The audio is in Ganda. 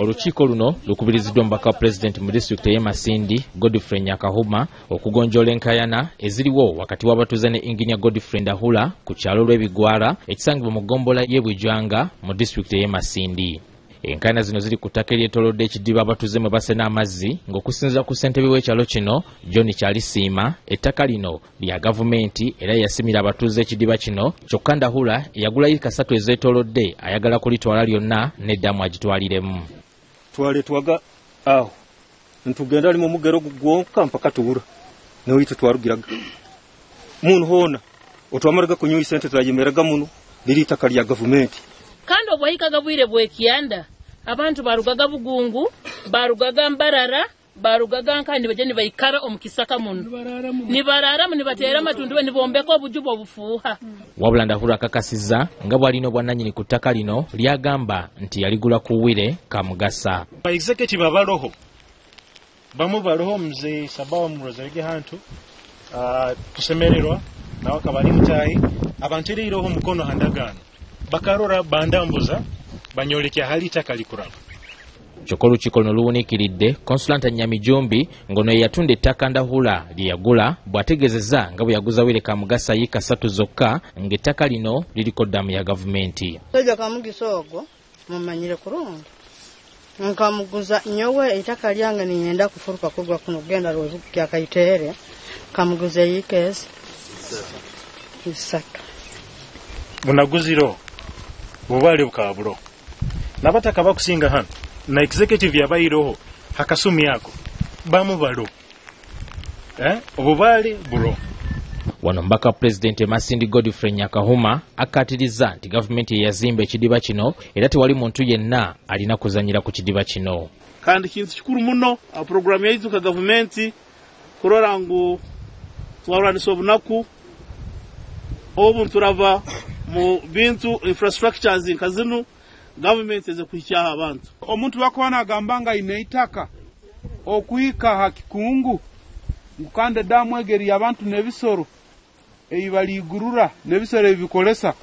olukiiko luno lukubiriziddwa omubaka wa pulezidenti mu disitulikiti ey'e masindi godfrey nyakahuma okugonjoola enkayana eziriwo wakati w'abatuuze ne enginia godfrey ndahula ku kyalo lw'ebigwara ekisangibwa mu gombola y'e bwijwanga mu disitulikiti ey'e enkayana zino ziri ku ttaka eryetolodde ekidiba abatuuze mwe basena amazzi ng'okusinziira ku ssentebe w'ekyalo kino john kyalisiima ettaka lino lya gavumenti era yasimira abatuuze ekidiba kino. Kyokka ndahula eyagulayo kasatu ezeetolodde ayagala kulitwala lyonna n'eddamu agitwaliremu. Twale twaga awo ntugenda ali mu mugero gwonka mpaka tubura noyite twarugiraga munu hoona otwamaraga kunywa isente twayemeraga muno liri itaka lya gavumenti kandi obwahikaga bwire bwekyanda abantu barugaga bugungu barugaga mbarara barugaga nkandi baje nibaikara omu kisaka muno nibararamu nibateera amatundu nibombeka obuju bwobufuuha. Wabula ndahulu akakasizza nga bw'alina obwannannyini ku ttaka lino lyagamba nti yaligula ku wire kamugasa ba executive abaloho bamu baloho mzee sabawa murozerege hantu. Uh, tusemererwa nawe akaba ali mutayi abantereireho mukono handagaano bakarora bandambuza banyolekya hali itaka likuraba. Kyokka olukiiko luno luwuniikiridde konsulanta nyamijumbi ng'ono ye yatunda ettaka ndahula lye yagula bw'ategeezezza nga bwe yaguza wire kamugasa yi kasatu zokka ng'ettaka lino liriko ddamu ya gavumenti. Soja kamugisa ogwo mumanyire kurungi. Nkamuguza nyowe eitaka lyange ninyenda kufuruka kurwa kuno kugenda kyakaitere kamuguza yikesi isatu bunaguziro bubaale bukaba bulo. Nabataka bakusinga hano. Na executive yabayireho hakasumi ako. Bamu balo. Eh? obubaale bulo. Wano mbaka pulezidenti emasindi godfrey nyakahuma akkaatiriza nti gavumenti ye yazimba ekidiba kino era tewali muntu yenna alina kuzanyira ku kidiba kino. Kandi kintu kikuru muno a puroguramu yaitu ka gavumenti kurora ngu twarwanisa obunaku obu nturava mu bintu infrastructures nka zinu gavumenti eze kuhikyaho abantu. Omuntu lwakuba nagamba nga aine eitaka okwika ha kikungu ngu kandi edamu egeri abantu n'ebisoro eyi baligurura n'ebisoro ebi bikolesa